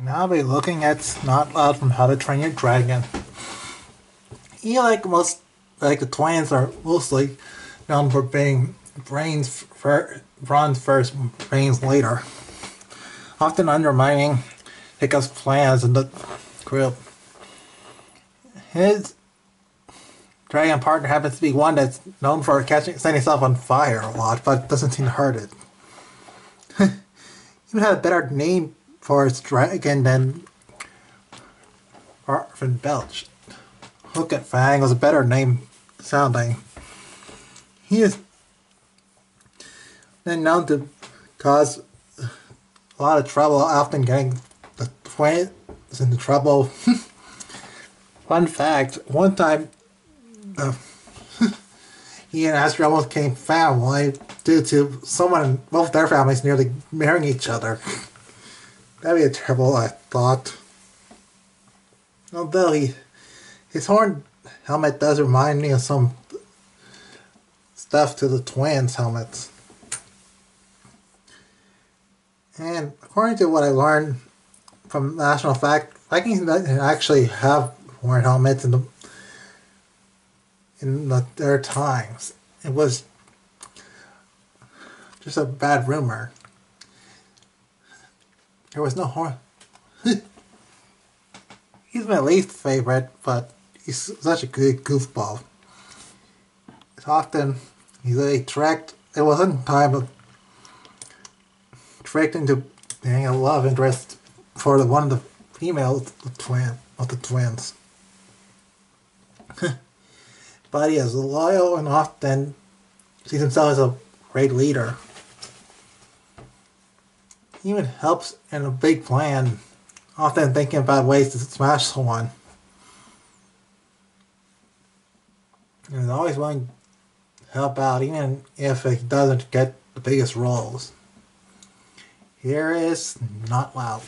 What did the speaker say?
Now we're looking at Snotlout from How to Train Your Dragon. He, like most, like the twins, are mostly known for being brains fir- bronze first, brains later. Often undermining Hiccup's plans in the group. His dragon partner happens to be one that's known for catching, setting himself on fire a lot, but doesn't seem to hurt it. Even had a better name for its dragon than Barf and Belch. Hook and Fang was a better name sounding. He is then known to cause a lot of trouble, often getting the twins into trouble. Fun fact, one time uh, he and Astrid almost became family due to someone in both their families nearly marrying each other. That'd be a terrible uh, thought. Although he, his horn helmet does remind me of some stuff to the twins' helmets. And according to what I learned from National Fact, Vikings actually have worn helmets in the in the, their times. It was just a bad rumor. There was no horn. he's my least favorite, but he's such a good goofball. It's often he's really tricked. It wasn't time of tricked into being a love interest for the one of the female twin of the twins. but he is loyal and often sees himself as a great leader. Even helps in a big plan, often thinking about ways to smash someone. And he's always willing to help out, even if it doesn't get the biggest roles. Here is Not Loud.